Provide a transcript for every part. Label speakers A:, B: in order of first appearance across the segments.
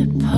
A: it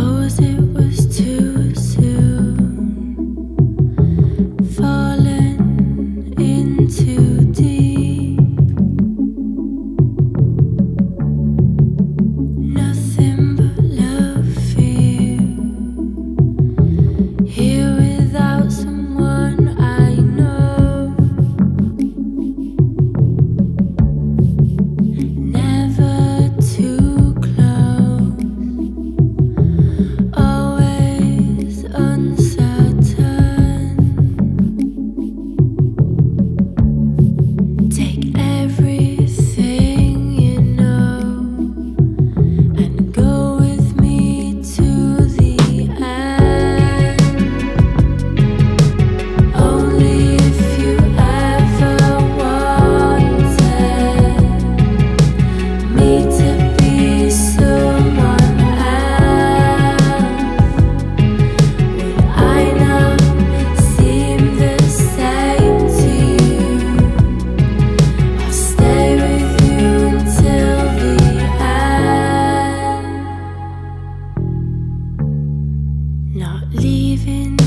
A: leaving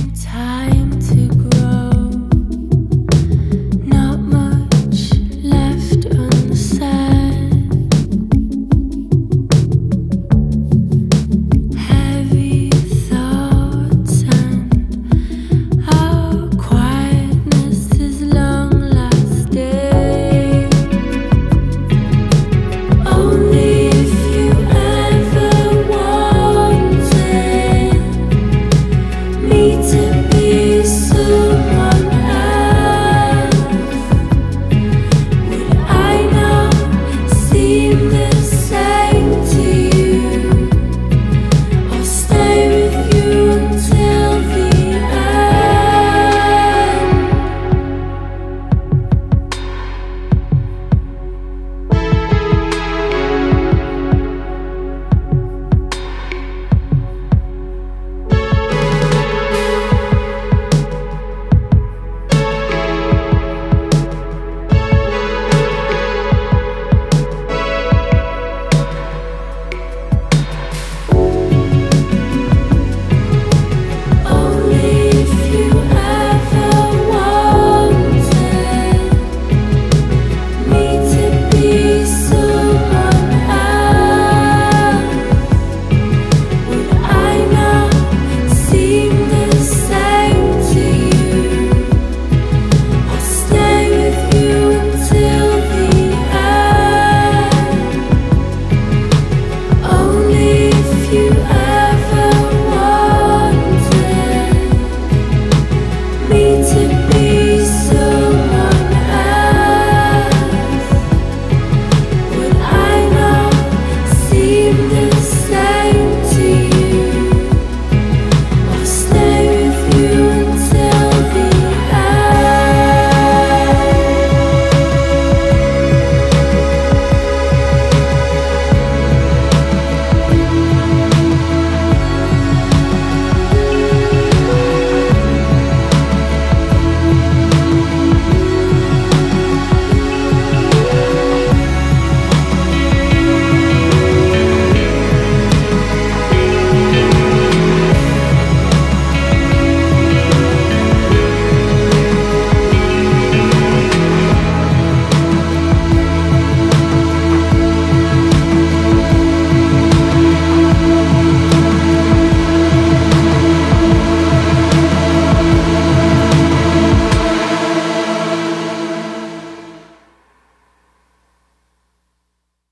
A: You.